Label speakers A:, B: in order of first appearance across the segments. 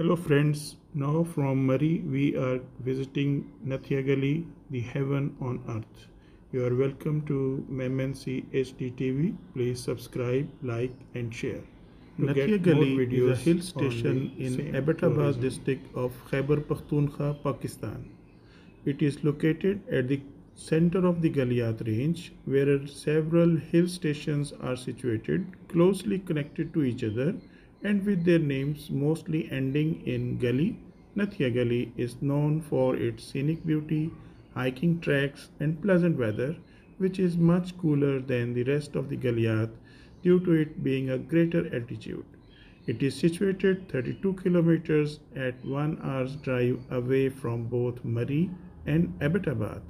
A: Hello friends, now from Murree we are visiting Nathiagali, the heaven on earth. You are welcome to MNC HD TV. Please subscribe, like and share. To get more
B: Nathiagali is a hill station in Abbottabad district of Khyber Pakhtunkhwa, Pakistan. It is located at the center of the Galiat range where several hill stations are situated closely connected to each other and with their names mostly ending in Gali. Nathia Gali is known for its scenic beauty, hiking tracks and pleasant weather which is much cooler than the rest of the Galiat due to it being a greater altitude. It is situated 32 kilometers at 1 hour's drive away from both Murree and Abbottabad.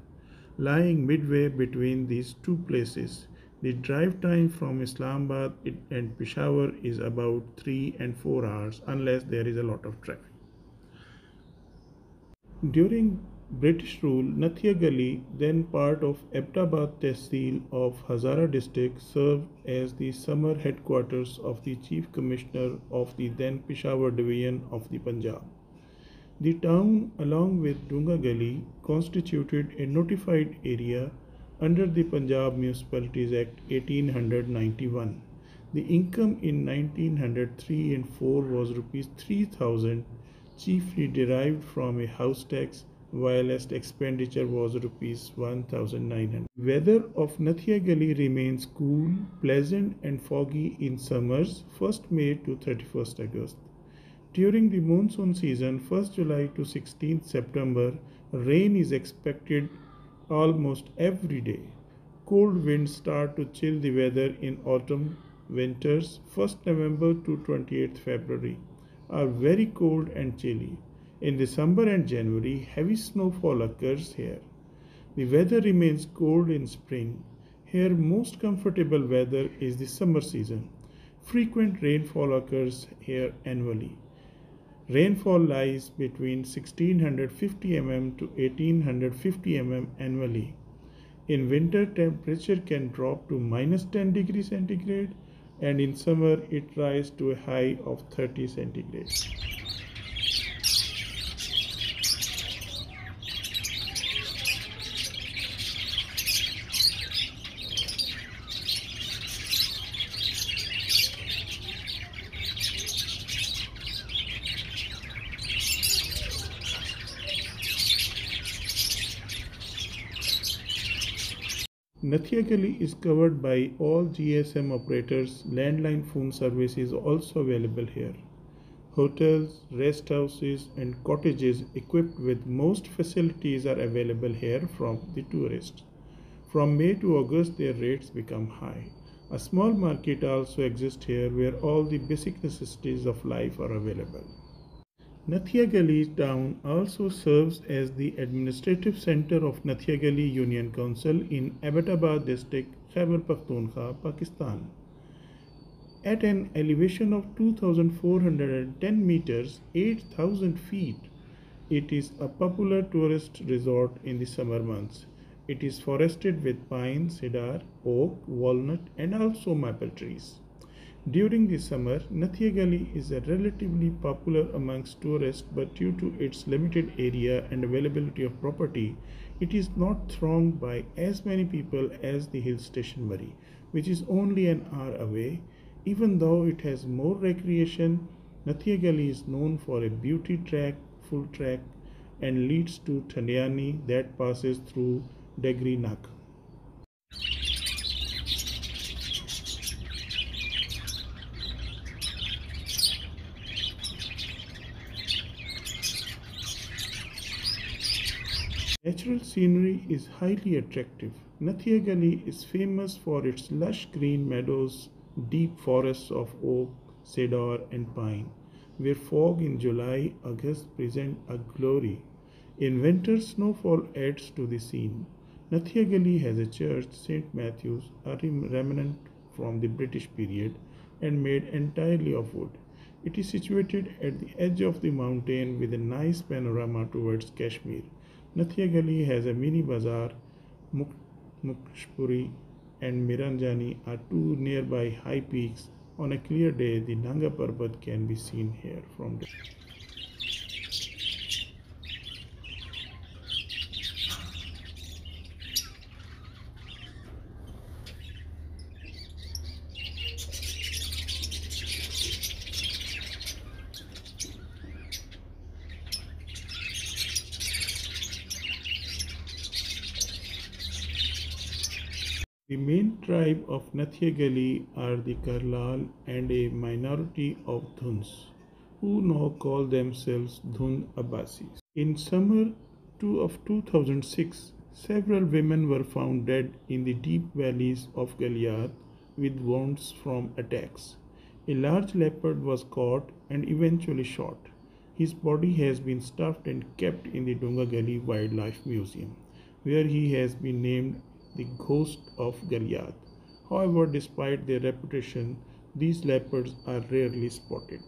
B: Lying midway between these two places, the drive time from Islamabad and Peshawar is about 3 and 4 hours unless there is a lot of traffic. During British rule, Nathia Gali, then part of Abbottabad Tehsil of Hazara district, served as the summer headquarters of the Chief Commissioner of the then Peshawar division of the Punjab. The town, along with Dunga Gali, constituted a notified area under the Punjab Municipalities Act 1891. The income in 1903 and 4 was rupees 3000 chiefly derived from a house tax whilst expenditure was rupees 1900 weather of nathia gali remains cool pleasant and foggy in summers 1st may to 31st august during the monsoon season 1st july to 16th september rain is expected almost every day cold winds start to chill the weather in autumn winters 1st november to 28th february are very cold and chilly. In December and January, heavy snowfall occurs here. The weather remains cold in spring. Here, most comfortable weather is the summer season. Frequent rainfall occurs here annually. Rainfall lies between 1650 mm to 1850 mm annually. In winter, temperature can drop to minus 10 degrees centigrade and in summer it rises to a high of 30 centigrade. Nathiagali is covered by all GSM operators. Landline phone service is also available here. Hotels, rest houses, and cottages equipped with most facilities are available here from the tourists. From May to August, their rates become high. A small market also exists here where all the basic necessities of life are available. Nathiagali town also serves as the administrative center of Nathiagali Union Council in Abbottabad district, Khyber Pakhtunkhwa, Pakistan. At an elevation of 2410 meters, 8000 feet, it is a popular tourist resort in the summer months. It is forested with pine, cedar, oak, walnut, and also maple trees. During the summer, Nathiagali is a relatively popular amongst tourists, but due to its limited area and availability of property, it is not thronged by as many people as the hill station Murree, which is only an hour away. Even though it has more recreation, Nathiagali is known for a beauty track, full track, and leads to Thandiani that passes through Degri Nak. Natural scenery is highly attractive. Nathiagali is famous for its lush green meadows, deep forests of oak, cedar, and pine, where fog in July August present a glory. In winter, snowfall adds to the scene. Nathiagali has a church, St. Matthew's, a remnant from the British period and made entirely of wood. It is situated at the edge of the mountain with a nice panorama towards Kashmir. Nathiagali has a mini bazaar. Muk- Mukshpuri and Miranjani are two nearby high peaks. On a clear day, the Nanga Parbat can be seen here from there. The main tribe of Nathia Gali are the Karlal and a minority of Dhuns, who now call themselves Dhund Abbasis. In summer 2 of 2006, several women were found dead in the deep valleys of Galiat with wounds from attacks. A large leopard was caught and eventually shot. His body has been stuffed and kept in the Dungagali Wildlife Museum, where he has been named the Ghost of Galiat. However, despite their reputation, these leopards are rarely spotted.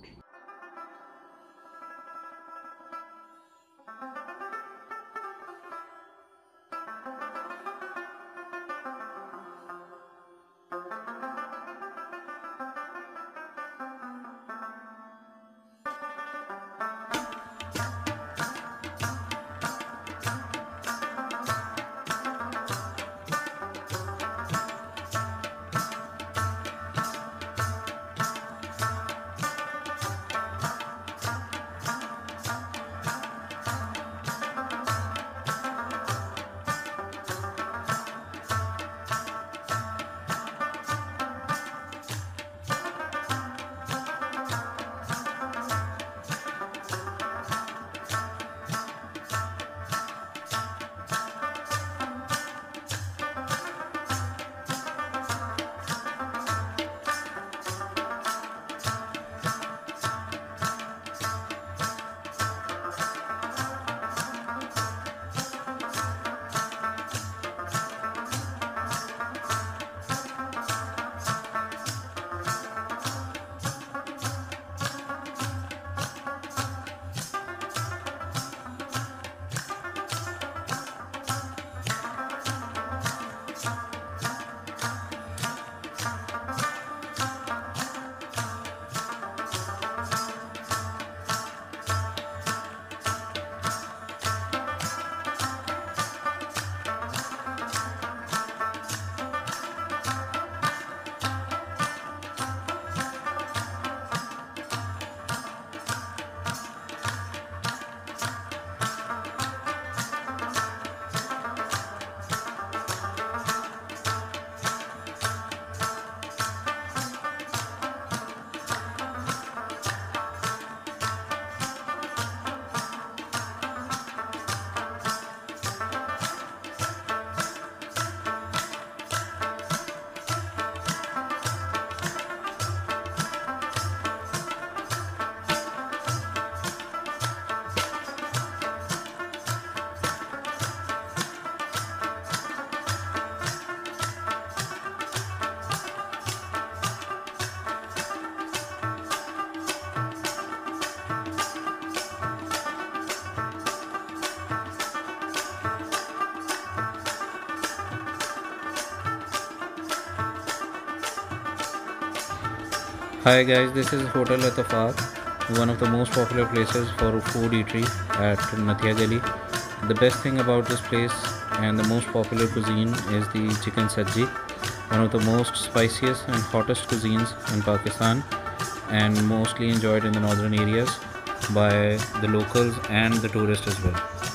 C: Hi guys, this is Hotel Atafaq, one of the most popular places for food eatery at Nathia Gali. The best thing about this place and the most popular cuisine is the chicken sajji, one of the most spiciest and hottest cuisines in Pakistan and mostly enjoyed in the northern areas by the locals and the tourists as well.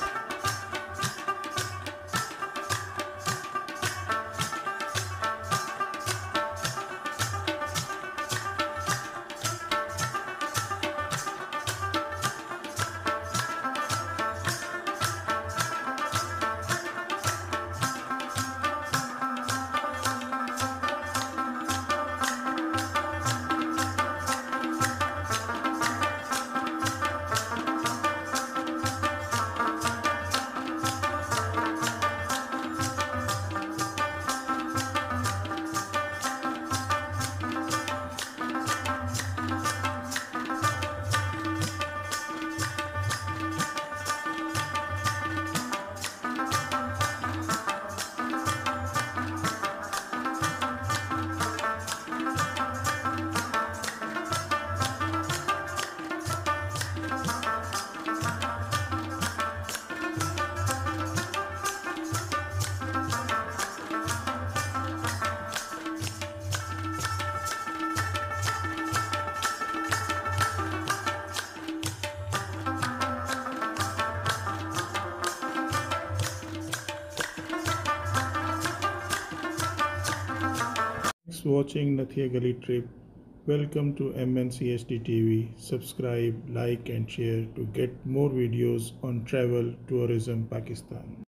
B: Watching Nathia Gali trip. Welcome to MNC HD TV. Subscribe, like and share to get more videos on travel tourism Pakistan.